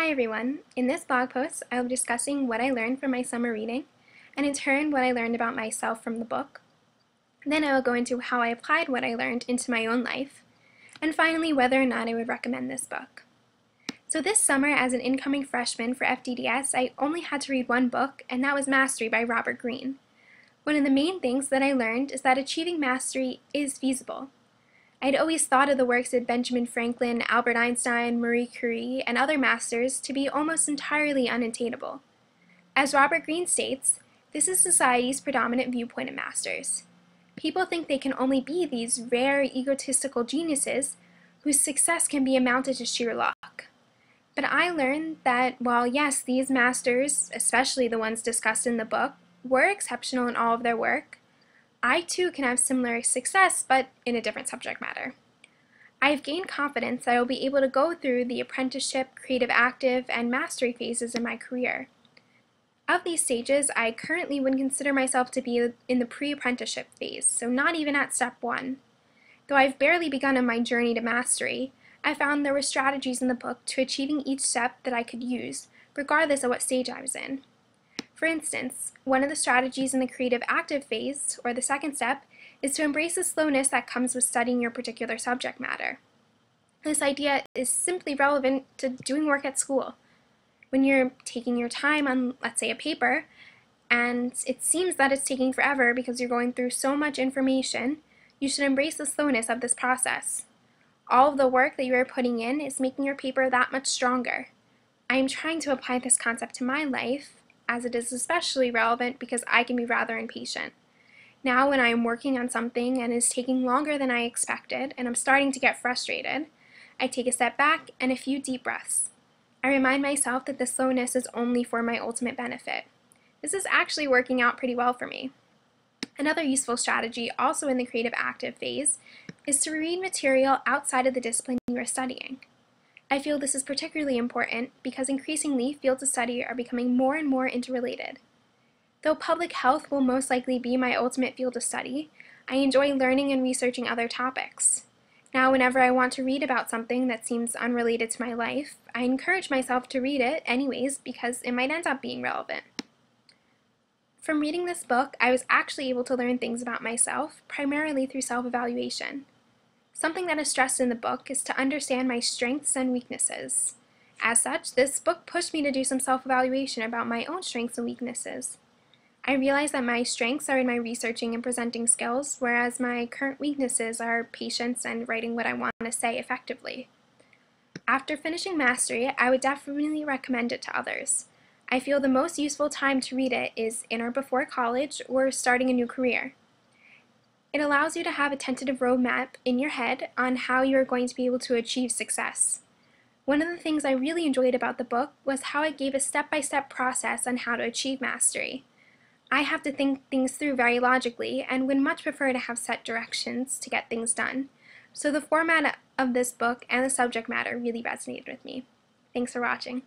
Hi everyone! In this blog post, I will be discussing what I learned from my summer reading, and in turn what I learned about myself from the book. Then I will go into how I applied what I learned into my own life, and finally whether or not I would recommend this book. So this summer as an incoming freshman for FDDS, I only had to read one book, and that was Mastery by Robert Greene. One of the main things that I learned is that achieving mastery is feasible. I'd always thought of the works of Benjamin Franklin, Albert Einstein, Marie Curie, and other masters to be almost entirely unattainable. As Robert Greene states, this is society's predominant viewpoint of masters. People think they can only be these rare, egotistical geniuses whose success can be amounted to sheer luck. But I learned that while yes, these masters, especially the ones discussed in the book, were exceptional in all of their work, I too can have similar success, but in a different subject matter. I have gained confidence that I will be able to go through the apprenticeship, creative active, and mastery phases in my career. Of these stages, I currently would consider myself to be in the pre-apprenticeship phase, so not even at step one. Though I've barely begun on my journey to mastery, I found there were strategies in the book to achieving each step that I could use, regardless of what stage I was in. For instance, one of the strategies in the creative active phase, or the second step, is to embrace the slowness that comes with studying your particular subject matter. This idea is simply relevant to doing work at school. When you're taking your time on, let's say, a paper, and it seems that it's taking forever because you're going through so much information, you should embrace the slowness of this process. All of the work that you are putting in is making your paper that much stronger. I am trying to apply this concept to my life, as it is especially relevant because I can be rather impatient. Now when I am working on something and is taking longer than I expected and I'm starting to get frustrated, I take a step back and a few deep breaths. I remind myself that the slowness is only for my ultimate benefit. This is actually working out pretty well for me. Another useful strategy, also in the creative active phase, is to read material outside of the discipline you are studying. I feel this is particularly important because increasingly fields of study are becoming more and more interrelated. Though public health will most likely be my ultimate field of study, I enjoy learning and researching other topics. Now, whenever I want to read about something that seems unrelated to my life, I encourage myself to read it anyways because it might end up being relevant. From reading this book, I was actually able to learn things about myself, primarily through self-evaluation. Something that is stressed in the book is to understand my strengths and weaknesses. As such, this book pushed me to do some self-evaluation about my own strengths and weaknesses. I realized that my strengths are in my researching and presenting skills, whereas my current weaknesses are patience and writing what I want to say effectively. After finishing Mastery, I would definitely recommend it to others. I feel the most useful time to read it is in or before college or starting a new career. It allows you to have a tentative roadmap in your head on how you are going to be able to achieve success. One of the things I really enjoyed about the book was how it gave a step-by-step -step process on how to achieve mastery. I have to think things through very logically and would much prefer to have set directions to get things done. So the format of this book and the subject matter really resonated with me. Thanks for watching.